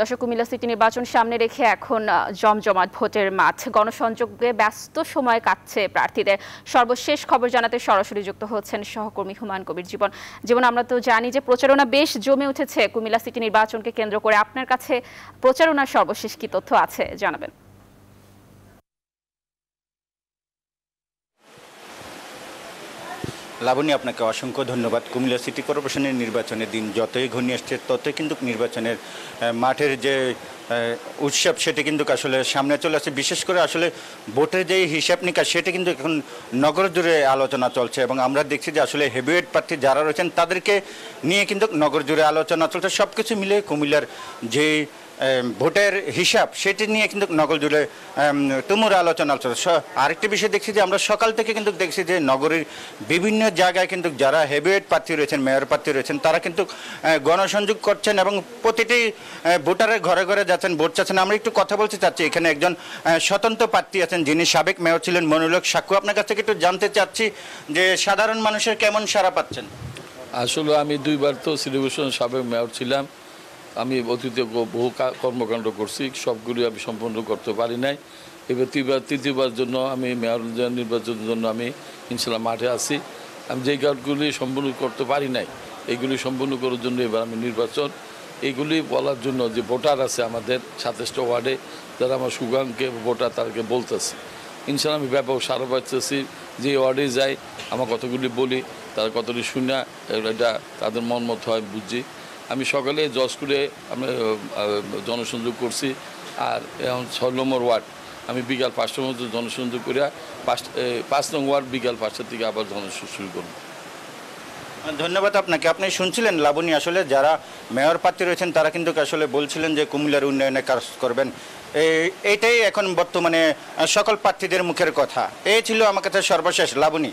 দর্শক, কুমিল্লা সিটি নির্বাচন সামনে রেখে এখন জমজমাট ভোটের মাঠ। গণসংযোগে ব্যস্ত সময় কাটছে প্রার্থীদের। সর্বশেষ খবর জানাতে সরাসরি যুক্ত হচ্ছেন সহকর্মী হুমায়ুন কবির জীবন। জীবন, আমরা তো জানি যে প্রচারণা বেশ জমে উঠেছে। কুমিল্লা সিটি নির্বাচনকে কেন্দ্র করে আপনার কাছে প্রচারণার সর্বশেষ কি তথ্য আছে, জানাবেন। লাবণী আপনাকে অসংখ্য ধন্যবাদ। কুমিল্লা সিটি কর্পোরেশনের নির্বাচনের দিন যতই ঘনিয়ে আসছে, ততই কিন্তু নির্বাচনের মাঠের যে উৎসব, সেটি কিন্তু আসলে সামনে চলে আসছে। বিশেষ করে আসলে ভোটের যে হিসাব নিকাশ, সেটা কিন্তু এখন নগর জুড়ে আলোচনা চলছে এবং আমরা দেখছি যে আসলে হেভিওয়েট প্রার্থী যারা রয়েছেন, তাদেরকে নিয়ে কিন্তু নগর জুড়ে আলোচনা চলছে। সব কিছু মিলে কুমিল্লার যে ভোটের হিসাব, সেটি নিয়ে কিন্তু নগর জুড়ে তুমুল আলোচনা আরেকটি বিষয় দেখছি যে, আমরা সকাল থেকে কিন্তু দেখছি যে, নগরীর বিভিন্ন জায়গায় কিন্তু যারা হেভিওয়েট প্রার্থী রয়েছেন মেয়র প্রার্থী রয়েছেন, তারা কিন্তু গণসংযোগ করছেন এবং প্রতিটি ভোটারের ঘরে ঘরে যাচ্ছেন, ভোট চাচ্ছেন। আমরা একটু কথা বলতে চাচ্ছি, এখানে একজন স্বতন্ত্র প্রার্থী আছেন, যিনি সাবেক মেয়র ছিলেন মনুলক সাক্ষু আপনার কাছ থেকে একটু জানতে চাচ্ছি যে, সাধারণ মানুষের কেমন সাড়া পাচ্ছেন? আসলে আমি দুইবার তো শ্রীভূষণ সাবেক মেয়র ছিলাম। আমি অতীতে বহু কর্মকাণ্ড করছি, সবগুলি আমি সম্পন্ন করতে পারি নাই। এবার তৃতীয়বার তৃতীয়বার জন্য আমি মেয়র নির্বাচনের জন্য আমি ইনশাল্লাহ মাঠে আছি। আমি যেই কাজগুলি সম্পূর্ণ করতে পারি নাই এইগুলি সম্পূর্ণ করার জন্য এবার আমি নির্বাচন। এইগুলি বলার জন্য যে ভোটার আছে আমাদের সাতাশটা ওয়ার্ডে, যারা আমার সুগানকে ভোটার তাদেরকে বলতেছে। ইনশাল্লাহ আমি ব্যাপক সারা পাচ্ছি যে ওয়ার্ডে যাই, আমার কতগুলি বলি, তারা কতগুলি শুনে, এটা তাদের মন মতো হয় বুঝছি আমি সকালে জজ করে আমি জনসংযোগ করছি, আর এখন ছয় নম্বর ওয়ার্ড। আমি বিকাল পাঁচটার মধ্যে জনসংযোগ করে পাঁচ পাঁচ নং ওয়ার্ড বিকাল পাঁচটার থেকে আবার জনসংযোগ শুরু করব। ধন্যবাদ আপনাকে। আপনি শুনছিলেন লাবণী আসলে, যারা মেয়র প্রার্থী রয়েছেন, তারা কিন্তু আসলে বলছিলেন যে কুমিল্লার উন্নয়নে কাজ করবেন। এই- এইটাই এখন বর্তমানে সকল প্রার্থীদের মুখের কথা। এই ছিল আমার কাছে সর্বশেষ, লাবণী।